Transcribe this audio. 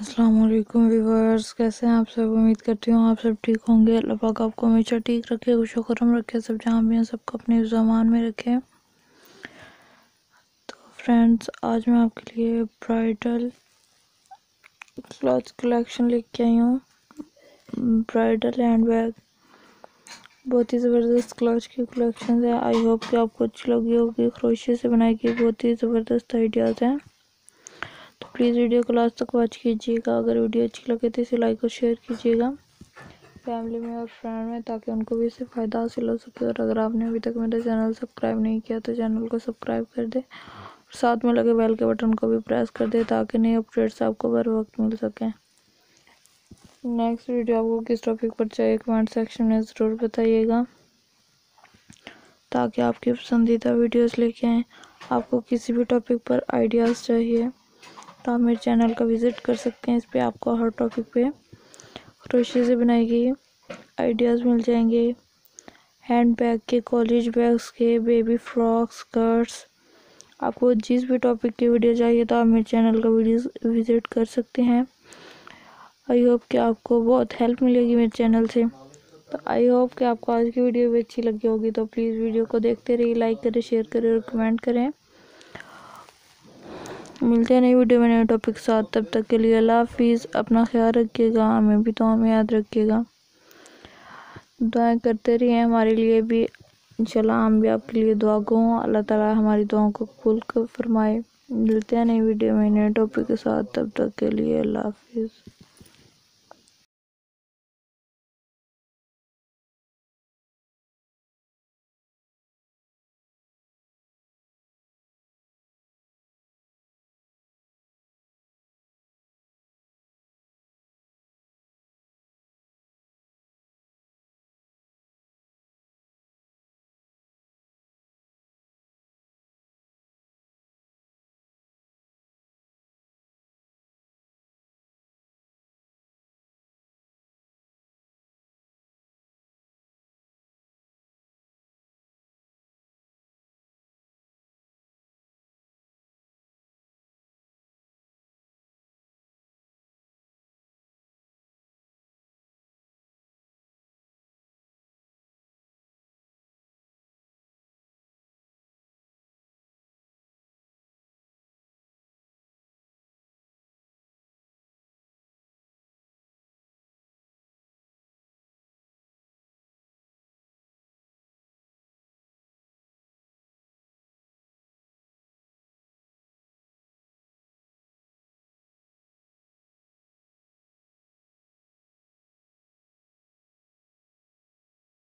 Aslam viewers कैसे हैं आप सब? उम्मीद करती हूँ आप सब ठीक होंगे। अल्लाह पाक आपको हमेशा ठीक रखे खुश करम रखे, सब जहाँ भी हैं, सबको अपने जमान में रखे। तो फ्रेंड्स आज मैं आपके लिए ब्राइडल क्लॉथ कलेक्शन लेके आई हूँ। ब्राइडल हैंड बैग बहुत ही ज़बरदस्त क्लॉथ की कलेक्शन है। आई होप कि आपको अच्छी लगी होगी। क्रोशे से बनाई गई बहुत ही ज़बरदस्त आइडियाज़ हैं। प्लीज़ वीडियो को लास्ट तक वॉच कीजिएगा। अगर वीडियो अच्छी लगे तो इसे लाइक और शेयर कीजिएगा। फैमिली में और फ्रेंड में, ताकि उनको भी इससे फ़ायदा हासिल हो सके। और अगर आपने अभी तक मेरा चैनल सब्सक्राइब नहीं किया तो चैनल को सब्सक्राइब कर दे। और साथ में लगे बेल के बटन को भी प्रेस कर दे, ताकि नए अपडेट्स आपको बर वक्त मिल सकें। नेक्स्ट वीडियो आपको किस टॉपिक पर चाहिए कमेंट सेक्शन में ज़रूर बताइएगा। ताकि आपकी पसंदीदा वीडियोस लेके आएँ। आपको किसी भी टॉपिक पर आइडियाज़ चाहिए। तो आप मेरे चैनल का विज़िट कर सकते हैं इस पर आपको हर टॉपिक पे क्रोशे से बनाई गई आइडियाज़ मिल जाएँगे। हैंड बैग के कॉलेज बैग्स के बेबी फ्रॉक्स स्कर्ट्स आपको जिस भी टॉपिक की वीडियो चाहिए तो आप मेरे चैनल का वीडियो विज़िट कर सकते हैं। आई होप कि आपको बहुत हेल्प मिलेगी मेरे चैनल से। तो आई होप कि आपको आज की वीडियो भी अच्छी लगी होगी। तो प्लीज़ वीडियो को देखते रहिए लाइक करें शेयर करें और कमेंट करें। मिलते हैं नई वीडियो में नए टॉपिक के साथ। तब तक के लिए अल्लाह हाफिज़। अपना ख्याल रखिएगा, हमें भी तो हमें याद रखिएगा। दुआएँ करते रहिए हमारे लिए भी। इंशाल्लाह हम भी आपके लिए दुआ को गो अल्लाह ताला हमारी दुआओं को कबूल फरमाए। मिलते हैं नई वीडियो में नए टॉपिक के साथ। तब तक के लिए अल्लाह हाफिज़।